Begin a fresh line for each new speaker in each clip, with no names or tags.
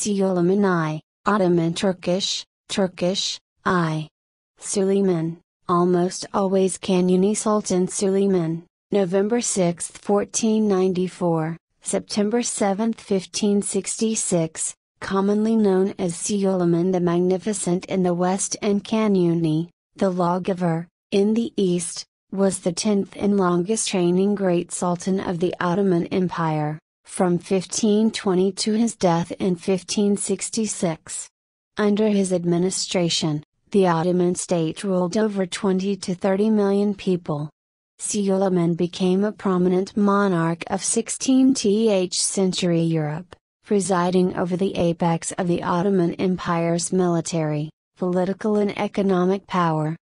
Suleiman I, Ottoman Turkish, Turkish, I. Suleiman, almost always Kanuni Sultan Suleiman, November 6, 1494, September 7, 1566, commonly known as Suleiman the Magnificent in the west and Kanuni, the lawgiver, in the east, was the tenth and longest reigning great sultan of the Ottoman Empire from 1520 to his death in 1566. Under his administration, the Ottoman state ruled over 20 to 30 million people. Suleiman became a prominent monarch of 16th century Europe, presiding over the apex of the Ottoman Empire's military, political and economic power.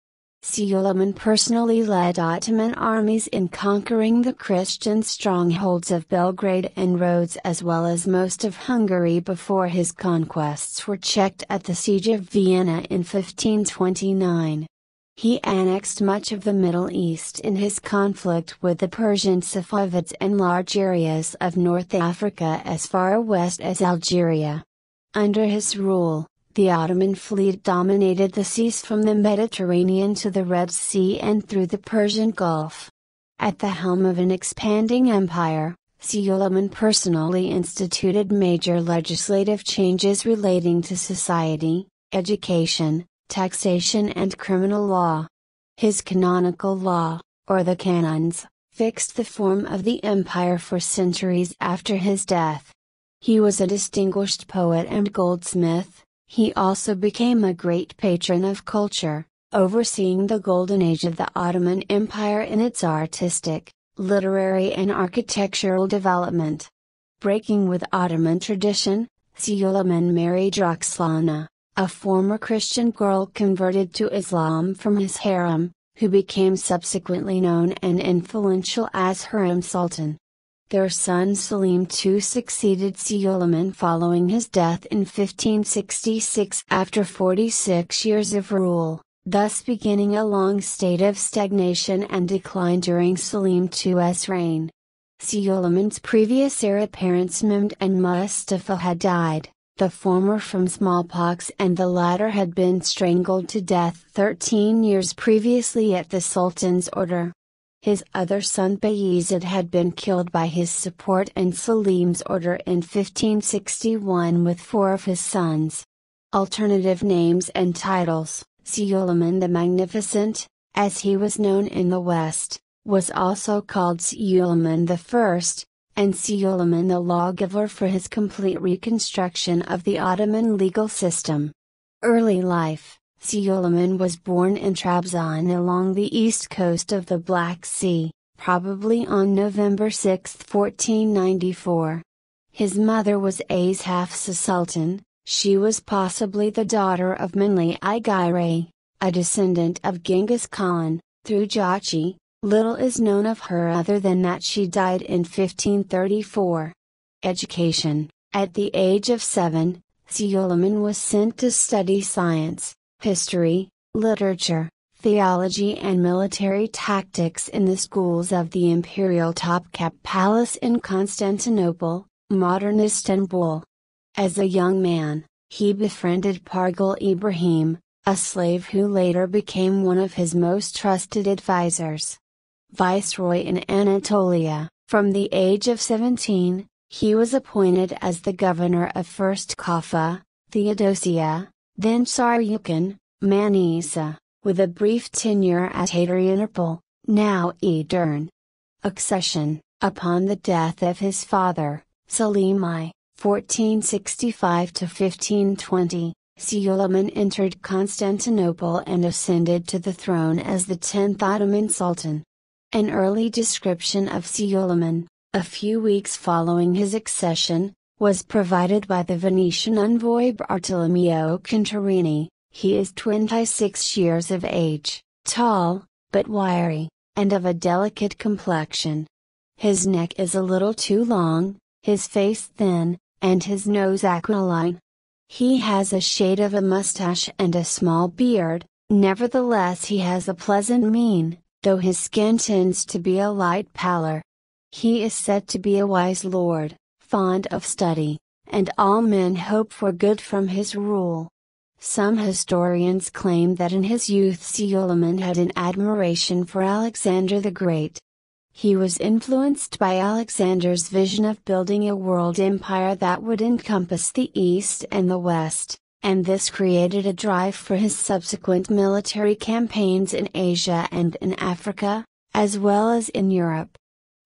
Suleiman personally led Ottoman armies in conquering the Christian strongholds of Belgrade and Rhodes as well as most of Hungary before his conquests were checked at the Siege of Vienna in 1529. He annexed much of the Middle East in his conflict with the Persian Safavids and large areas of North Africa as far west as Algeria. Under his rule, the Ottoman fleet dominated the seas from the Mediterranean to the Red Sea and through the Persian Gulf. At the helm of an expanding empire, Suleiman personally instituted major legislative changes relating to society, education, taxation and criminal law. His canonical law, or the canons, fixed the form of the empire for centuries after his death. He was a distinguished poet and goldsmith, he also became a great patron of culture, overseeing the golden age of the Ottoman Empire in its artistic, literary and architectural development. Breaking with Ottoman tradition, Suleiman married Roxelana, a former Christian girl converted to Islam from his harem, who became subsequently known and influential as Hurrem Sultan. Their son Selim II succeeded Suleiman following his death in 1566 after 46 years of rule, thus beginning a long state of stagnation and decline during Selim II's reign. Suleiman's previous heir apparents Mehmed and Mustafa had died, the former from smallpox and the latter had been strangled to death 13 years previously at the Sultan's order. His other son Bayezid had been killed by his support and Selim's order in 1561 with four of his sons. Alternative names and titles Suleiman the Magnificent, as he was known in the West, was also called Suleiman I, and Suleiman the Lawgiver for his complete reconstruction of the Ottoman legal system. Early life Suleiman was born in Trabzon along the east coast of the Black Sea, probably on November 6, 1494. His mother was Azhafsa Sultan, she was possibly the daughter of Mengli I Giray, a descendant of Genghis Khan, through Jochi, little is known of her other than that she died in 1534. Education At the age of seven, Suleiman was sent to study science, history, literature, theology and military tactics in the schools of the Imperial Topkapı Palace in Constantinople, modern Istanbul. As a young man, he befriended Pargalı Ibrahim, a slave who later became one of his most trusted advisors. Viceroy in Anatolia, from the age of 17, he was appointed as the governor of first Kaffa, Theodosia, then Sarukhan, Manisa, with a brief tenure at Adrianople, now Edirne. Accession Upon the death of his father, Selim I, 1465-1520, Suleiman entered Constantinople and ascended to the throne as the 10th Ottoman Sultan. An early description of Suleiman, a few weeks following his accession, was provided by the Venetian envoy Bartolomeo Contarini. He is 26 years of age, tall, but wiry, and of a delicate complexion. His neck is a little too long, his face thin, and his nose aquiline. He has a shade of a mustache and a small beard, nevertheless he has a pleasant mien, though his skin tends to be a light pallor. He is said to be a wise lord, fond of study, and all men hope for good from his rule. Some historians claim that in his youth Suleiman had an admiration for Alexander the Great. He was influenced by Alexander's vision of building a world empire that would encompass the East and the West, and this created a drive for his subsequent military campaigns in Asia and in Africa, as well as in Europe.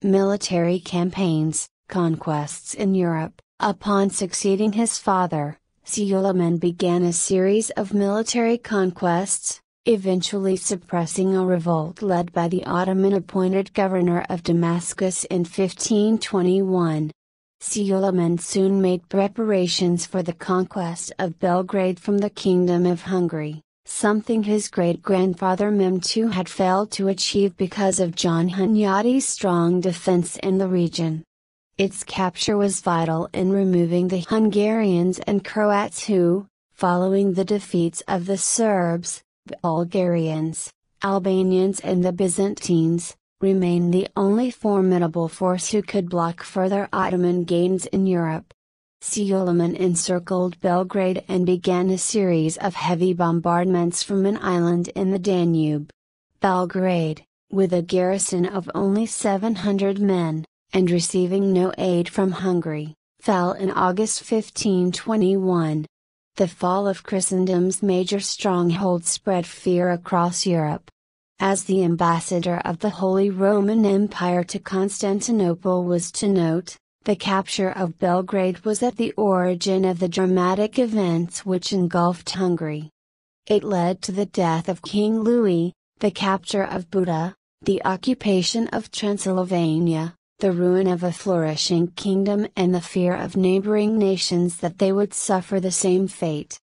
Military campaigns, conquests in Europe, upon succeeding his father, Suleiman began a series of military conquests, eventually suppressing a revolt led by the Ottoman appointed governor of Damascus in 1521. Suleiman soon made preparations for the conquest of Belgrade from the Kingdom of Hungary, something his great grandfather Mehmed II had failed to achieve because of John Hunyadi's strong defense in the region. Its capture was vital in removing the Hungarians and Croats who, following the defeats of the Serbs, Bulgarians, Albanians and the Byzantines, remained the only formidable force who could block further Ottoman gains in Europe. Suleiman encircled Belgrade and began a series of heavy bombardments from an island in the Danube. Belgrade, with a garrison of only 700 men, and receiving no aid from Hungary, fell in August 1521. The fall of Christendom's major stronghold spread fear across Europe. As the ambassador of the Holy Roman Empire to Constantinople was to note, the capture of Belgrade was at the origin of the dramatic events which engulfed Hungary. It led to the death of King Louis, the capture of Buda, the occupation of Transylvania, the ruin of a flourishing kingdom and the fear of neighboring nations that they would suffer the same fate.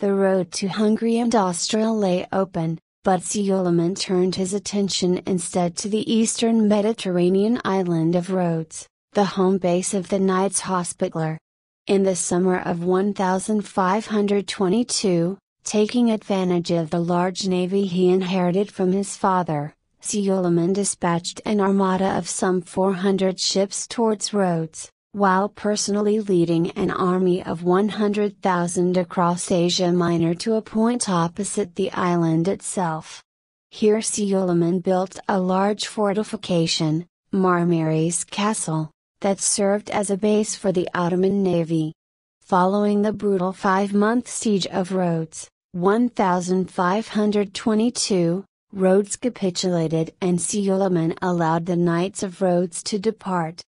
The road to Hungary and Austria lay open, but Suleiman turned his attention instead to the eastern Mediterranean island of Rhodes, the home base of the Knights Hospitaller. In the summer of 1522, taking advantage of the large navy he inherited from his father, Suleiman dispatched an armada of some 400 ships towards Rhodes while personally leading an army of 100,000 across Asia Minor to a point opposite the island itself. Here Suleiman built a large fortification, Marmaris Castle, that served as a base for the Ottoman navy. Following the brutal five-month siege of Rhodes, 1522, Rhodes capitulated and Suleiman allowed the Knights of Rhodes to depart.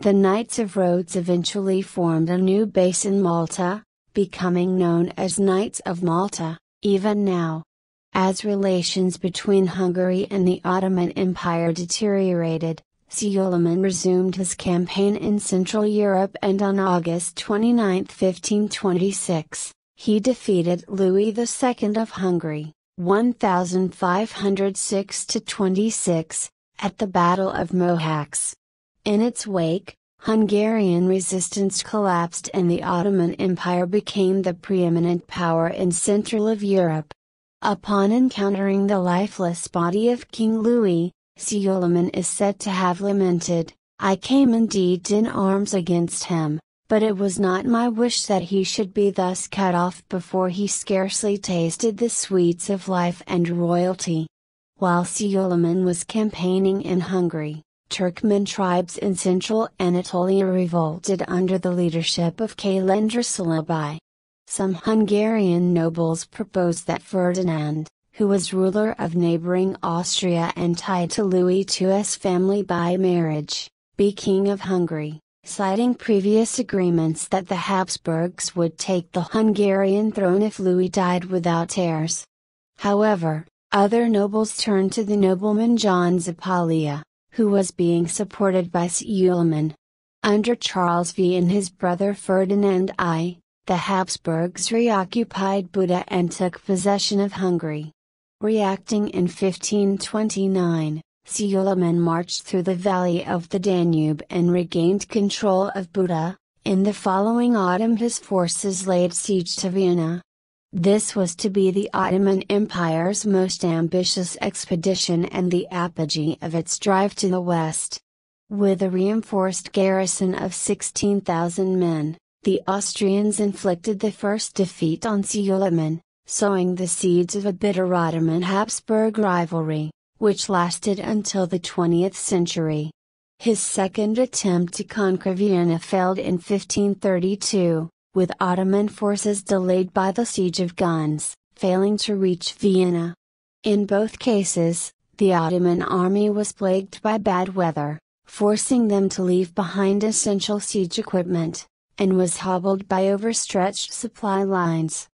The Knights of Rhodes eventually formed a new base in Malta, becoming known as Knights of Malta, even now. As relations between Hungary and the Ottoman Empire deteriorated, Suleiman resumed his campaign in Central Europe and on August 29, 1526, he defeated Louis II of Hungary, 1506 26, at the Battle of Mohacs. In its wake, Hungarian resistance collapsed and the Ottoman Empire became the preeminent power in Central of Europe. Upon encountering the lifeless body of King Louis, Suleiman is said to have lamented, I came indeed in arms against him, but it was not my wish that he should be thus cut off before he scarcely tasted the sweets of life and royalty. While Suleiman was campaigning in Hungary, Turkmen tribes in central Anatolia revolted under the leadership of Kalender Çelebi. Some Hungarian nobles proposed that Ferdinand, who was ruler of neighboring Austria and tied to Louis II's family by marriage, be king of Hungary, citing previous agreements that the Habsburgs would take the Hungarian throne if Louis died without heirs. However, other nobles turned to the nobleman John Zapolya, who was being supported by Suleiman. Under Charles V and his brother Ferdinand I, the Habsburgs reoccupied Buda and took possession of Hungary. Reacting in 1529, Suleiman marched through the valley of the Danube and regained control of Buda. In the following autumn, his forces laid siege to Vienna. This was to be the Ottoman Empire's most ambitious expedition and the apogee of its drive to the west. With a reinforced garrison of 16,000 men, the Austrians inflicted the first defeat on Suleiman, sowing the seeds of a bitter Ottoman Habsburg rivalry, which lasted until the 20th century. His second attempt to conquer Vienna failed in 1532, with Ottoman forces delayed by the siege of Güns, failing to reach Vienna. In both cases, the Ottoman army was plagued by bad weather, forcing them to leave behind essential siege equipment, and was hobbled by overstretched supply lines.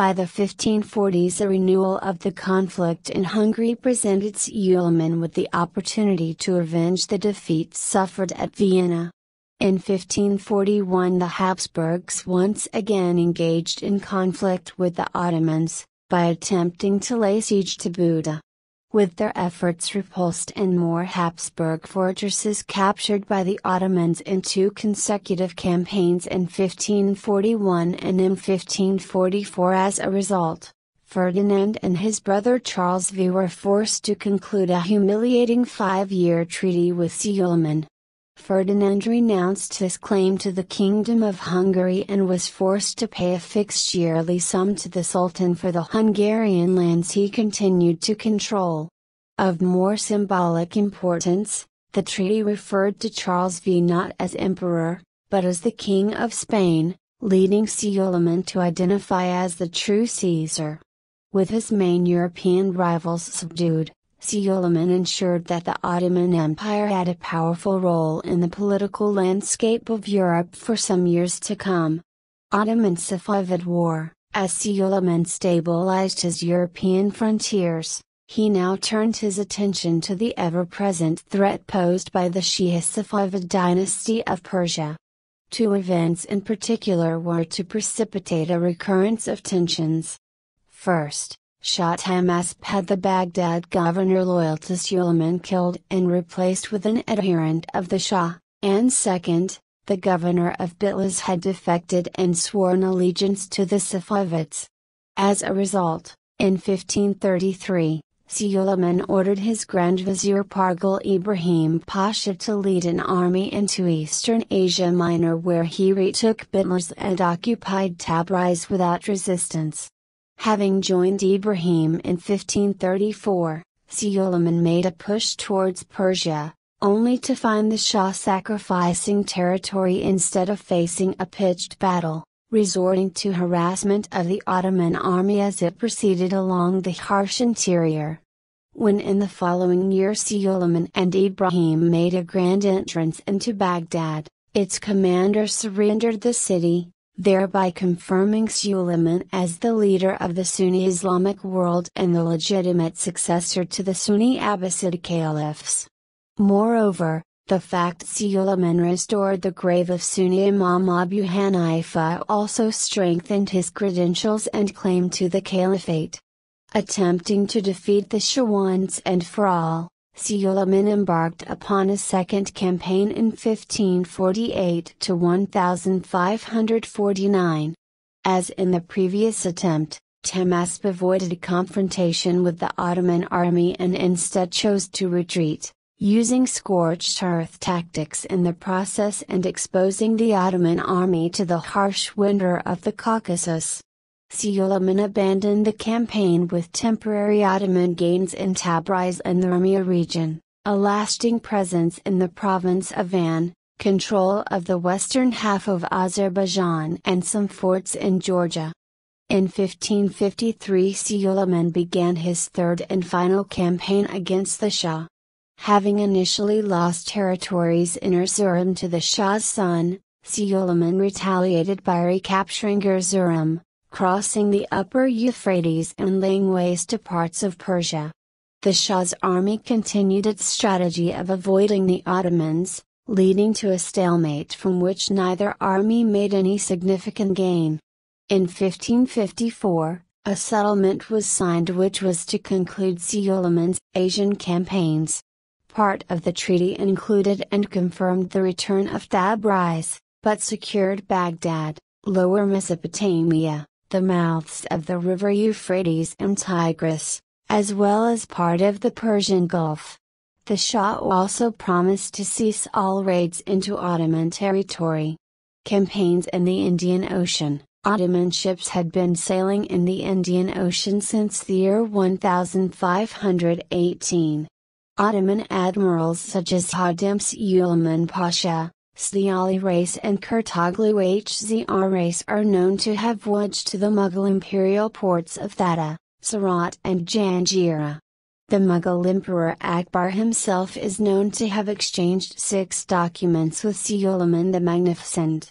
By the 1540s, a renewal of the conflict in Hungary presented Suleiman with the opportunity to avenge the defeat suffered at Vienna. In 1541 the Habsburgs once again engaged in conflict with the Ottomans, by attempting to lay siege to Buda. With their efforts repulsed and more Habsburg fortresses captured by the Ottomans in two consecutive campaigns in 1541 and in 1544 as a result, Ferdinand and his brother Charles V were forced to conclude a humiliating five-year treaty with Suleiman. Ferdinand renounced his claim to the Kingdom of Hungary and was forced to pay a fixed yearly sum to the Sultan for the Hungarian lands he continued to control. Of more symbolic importance, the treaty referred to Charles V not as emperor, but as the King of Spain, leading Suleiman to identify as the true Caesar. With his main European rivals subdued, Suleiman ensured that the Ottoman Empire had a powerful role in the political landscape of Europe for some years to come. Ottoman Safavid War As Suleiman stabilized his European frontiers, he now turned his attention to the ever present threat posed by the Shia Safavid dynasty of Persia. Two events in particular were to precipitate a recurrence of tensions. First, Shah Tahmasp had the Baghdad governor loyal to Suleiman killed and replaced with an adherent of the Shah, and second, the governor of Bitlis had defected and sworn allegiance to the Safavids. As a result, in 1533, Suleiman ordered his Grand Vizier Pargalı Ibrahim Pasha to lead an army into eastern Asia Minor where he retook Bitlis and occupied Tabriz without resistance. Having joined Ibrahim in 1534, Suleiman made a push towards Persia, only to find the Shah sacrificing territory instead of facing a pitched battle, resorting to harassment of the Ottoman army as it proceeded along the harsh interior. When in the following year Suleiman and Ibrahim made a grand entrance into Baghdad, its commander surrendered the city, thereby confirming Suleiman as the leader of the Sunni Islamic world and the legitimate successor to the Sunni Abbasid caliphs. Moreover, the fact Suleiman restored the grave of Sunni Imam Abu Hanifa also strengthened his credentials and claim to the caliphate. Attempting to defeat the Shah once and for all, Suleiman embarked upon a second campaign in 1548 to 1549. As in the previous attempt, Tahmasp avoided confrontation with the Ottoman army and instead chose to retreat, using scorched earth tactics in the process and exposing the Ottoman army to the harsh winter of the Caucasus. Suleiman abandoned the campaign with temporary Ottoman gains in Tabriz and the Urmia region, a lasting presence in the province of Van, control of the western half of Azerbaijan and some forts in Georgia. In 1553 Suleiman began his third and final campaign against the Shah. Having initially lost territories in Erzurum to the Shah's son, Suleiman retaliated by recapturing Erzurum, crossing the upper Euphrates and laying waste to parts of Persia. The Shah's army continued its strategy of avoiding the Ottomans, leading to a stalemate from which neither army made any significant gain. In 1554, a settlement was signed which was to conclude Suleiman's Asian campaigns. Part of the treaty included and confirmed the return of Tabriz, but secured Baghdad, Lower Mesopotamia, the mouths of the river Euphrates and Tigris, as well as part of the Persian Gulf. The Shah also promised to cease all raids into Ottoman territory. Campaigns in the Indian Ocean Ottoman ships had been sailing in the Indian Ocean since the year 1518. Ottoman admirals such as Hadım Süleyman Pasha, Seydi Ali Reis and Kurtoglu Hızır Reis are known to have voyaged to the Mughal imperial ports of Thatta, Surat and Janjira. The Mughal Emperor Akbar himself is known to have exchanged six documents with Suleiman the Magnificent.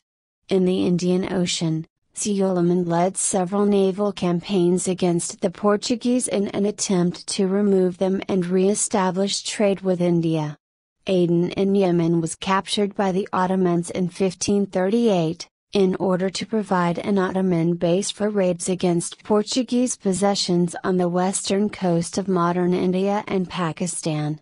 In the Indian Ocean, Suleiman led several naval campaigns against the Portuguese in an attempt to remove them and re-establish trade with India. Aden in Yemen was captured by the Ottomans in 1538, in order to provide an Ottoman base for raids against Portuguese possessions on the western coast of modern India and Pakistan.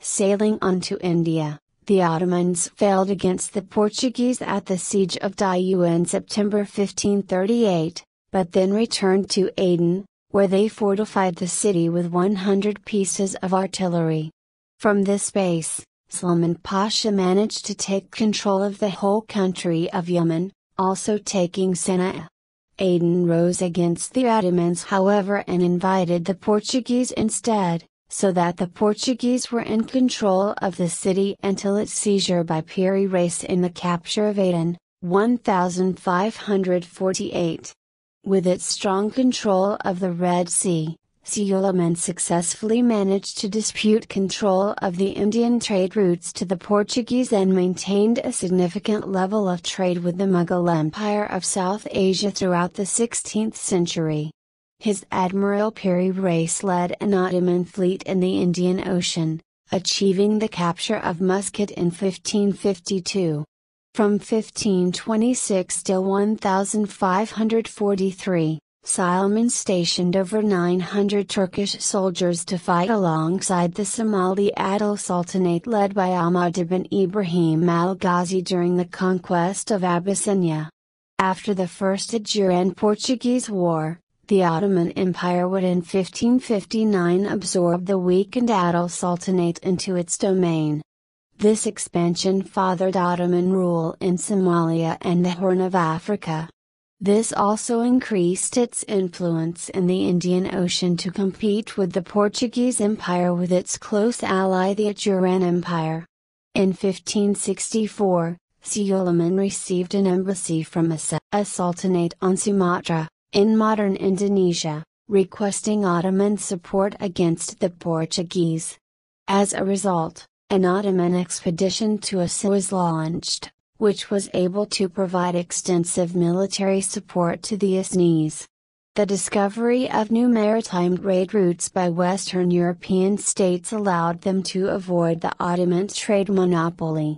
Sailing on to India, the Ottomans failed against the Portuguese at the siege of Diu in September 1538, but then returned to Aden, where they fortified the city with 100 pieces of artillery. From this base, Suleiman Pasha managed to take control of the whole country of Yemen, also taking Sana'a. Aden rose against the Ottomans however and invited the Portuguese instead, so that the Portuguese were in control of the city until its seizure by Piri Reis in the capture of Aden, 1548. With its strong control of the Red Sea, Suleiman successfully managed to dispute control of the Indian trade routes to the Portuguese and maintained a significant level of trade with the Mughal Empire of South Asia throughout the 16th century. His Admiral Piri Reis led an Ottoman fleet in the Indian Ocean, achieving the capture of Muscat in 1552. From 1526 till 1543, Suleiman stationed over 900 Turkish soldiers to fight alongside the Somali Adal Sultanate led by Ahmad ibn Ibrahim al-Ghazi during the conquest of Abyssinia. After the First Ajuran-Portuguese War, the Ottoman Empire would in 1559 absorb the weakened Adal Sultanate into its domain. This expansion fathered Ottoman rule in Somalia and the Horn of Africa. This also increased its influence in the Indian Ocean to compete with the Portuguese Empire with its close ally the Ajuran Empire. In 1564, Suleiman received an embassy from a sultanate on Sumatra, in modern Indonesia, requesting Ottoman support against the Portuguese. As a result, an Ottoman expedition to Aceh was launched, which was able to provide extensive military support to the Acehnese. The discovery of new maritime trade routes by Western European states allowed them to avoid the Ottoman trade monopoly.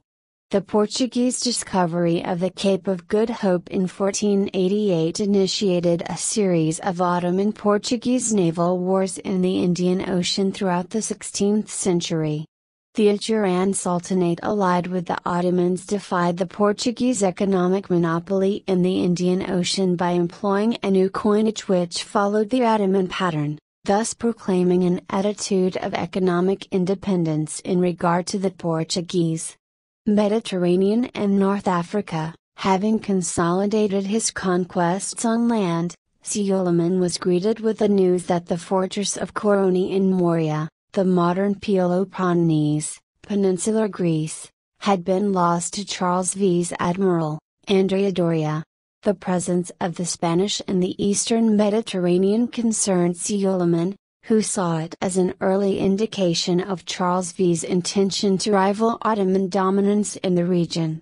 The Portuguese discovery of the Cape of Good Hope in 1488 initiated a series of Ottoman Portuguese naval wars in the Indian Ocean throughout the 16th century. The Ajuran Sultanate allied with the Ottomans defied the Portuguese economic monopoly in the Indian Ocean by employing a new coinage which followed the Ottoman pattern, thus proclaiming an attitude of economic independence in regard to the Portuguese. Mediterranean and North Africa, having consolidated his conquests on land, Suleiman was greeted with the news that the fortress of Koroni in Morea, the modern Peloponnese, peninsular Greece, had been lost to Charles V's admiral, Andrea Doria. The presence of the Spanish in the eastern Mediterranean concerned Suleiman, who saw it as an early indication of Charles V's intention to rival Ottoman dominance in the region.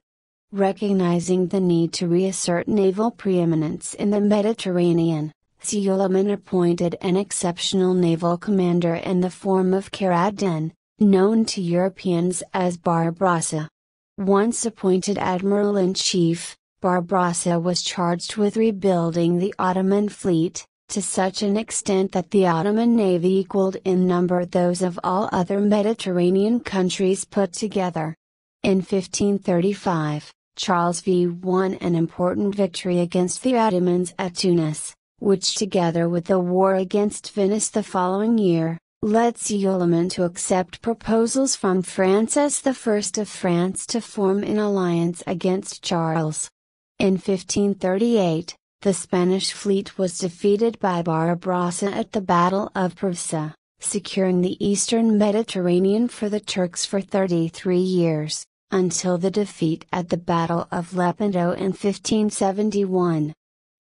Recognizing the need to reassert naval preeminence in the Mediterranean, Suleiman appointed an exceptional naval commander in the form of Khaireddin, known to Europeans as Barbarossa. Once appointed admiral-in-chief, Barbarossa was charged with rebuilding the Ottoman fleet, to such an extent that the Ottoman navy equaled in number those of all other Mediterranean countries put together. In 1535, Charles V won an important victory against the Ottomans at Tunis, which together with the war against Venice the following year, led Suleiman to accept proposals from Francis I of France to form an alliance against Charles. In 1538, the Spanish fleet was defeated by Barbarossa at the Battle of Preveza, securing the eastern Mediterranean for the Turks for 33 years, until the defeat at the Battle of Lepanto in 1571.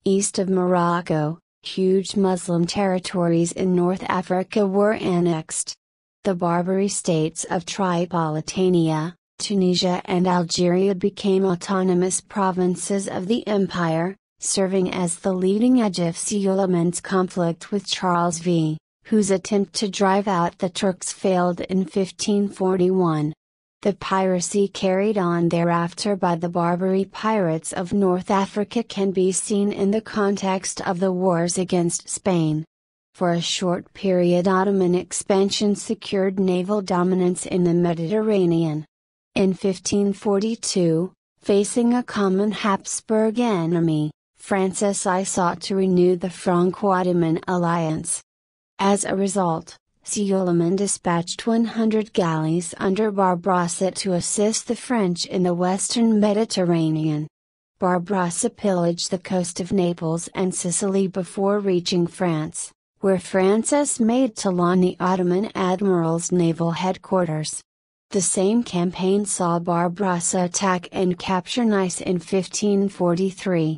East of Morocco, huge Muslim territories in North Africa were annexed. The Barbary states of Tripolitania, Tunisia and Algeria became autonomous provinces of the empire, serving as the leading edge of Suleiman's conflict with Charles V, whose attempt to drive out the Turks failed in 1541. The piracy carried on thereafter by the Barbary pirates of North Africa can be seen in the context of the wars against Spain. For a short period Ottoman expansion secured naval dominance in the Mediterranean. In 1542, facing a common Habsburg enemy, Francis I sought to renew the Franco-Ottoman alliance. As a result, Suleiman dispatched 100 galleys under Barbarossa to assist the French in the western Mediterranean. Barbarossa pillaged the coast of Naples and Sicily before reaching France, where Francis made Toulon the Ottoman admiral's naval headquarters. The same campaign saw Barbarossa attack and capture Nice in 1543.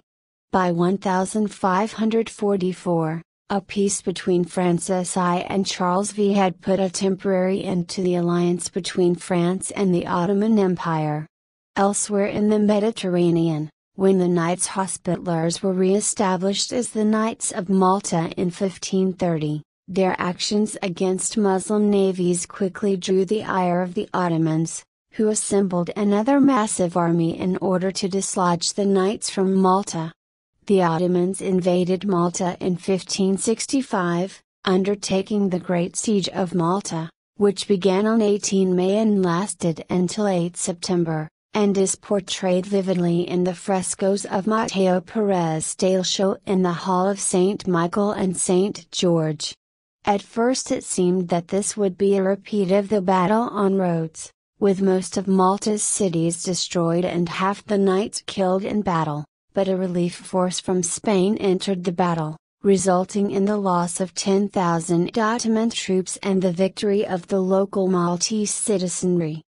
By 1544, a peace between Francis I and Charles V had put a temporary end to the alliance between France and the Ottoman Empire. Elsewhere in the Mediterranean, when the Knights Hospitallers were re-established as the Knights of Malta in 1530, their actions against Muslim navies quickly drew the ire of the Ottomans, who assembled another massive army in order to dislodge the Knights from Malta the Ottomans invaded Malta in 1565, undertaking the Great Siege of Malta, which began on 18 May and lasted until 8 September, and is portrayed vividly in the frescoes of Matteo Perez d'Aleccio in the Hall of St. Michael and St. George. At first it seemed that this would be a repeat of the battle on Rhodes, with most of Malta's cities destroyed and half the knights killed in battle but a relief force from Spain entered the battle, resulting in the loss of 10,000 Ottoman troops and the victory of the local Maltese citizenry.